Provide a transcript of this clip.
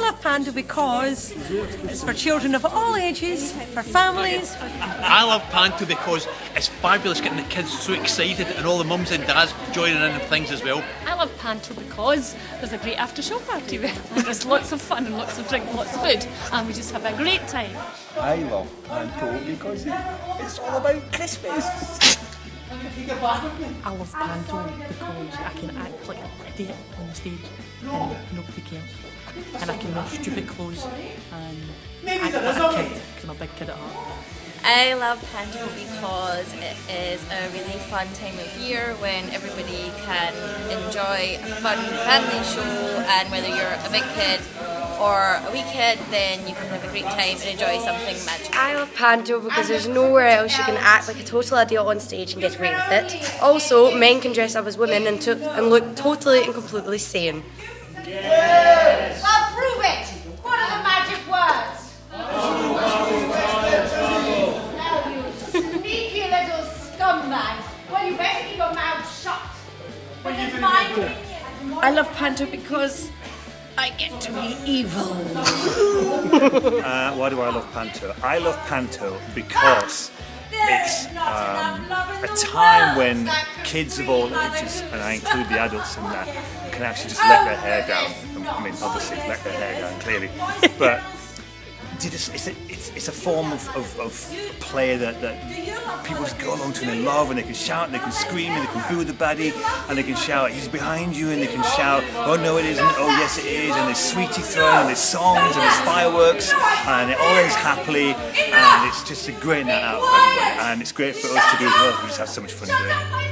love Panto because it's for children of all ages, for families. I love Panto because it's fabulous getting the kids so excited and all the mums and dads joining in and things as well. I love Panto because there's a great after show party with There's lots of fun and lots of drink and lots of food and we just have a great time. I love Panto because it's all about Christmas. I love Panto because I can act like an idiot on the stage and nobody cares. And I can wear stupid clothes and act like a kid because I'm a big kid at heart. I love Panto because it is a really fun time of year when everybody can enjoy a fun family show and whether you're a big kid or a wee kid then you can have a great time and enjoy something magical. I love Panto because there's nowhere else you can act like a total idiot on stage and get away with it. Also, men can dress up as women and, to- and look totally and completely sane. Well, prove it! What are the magic words? Now, you sneaky little scumbag. Well, you better keep your mouth shut. Because mine I love Panto because I get to be evil. Uh, why do I love Panto? I love Panto because it's um, a time when kids of all ages, and I include the adults in that, can actually just let their hair down. I mean, obviously, let their hair down clearly, but it's, a, it's, it's a form of, of, of play that, that people just go along to and they love, and they can shout, and they can scream, and they can boo the baddie, and they can shout, he's behind you, and they can shout, oh no it isn't, oh yes it is, and there's sweetie throwing, and there's songs, and there's fireworks, and it all ends happily, and it's just a great night out for everybody, and it's great for us to do as well, we just have so much fun doing it.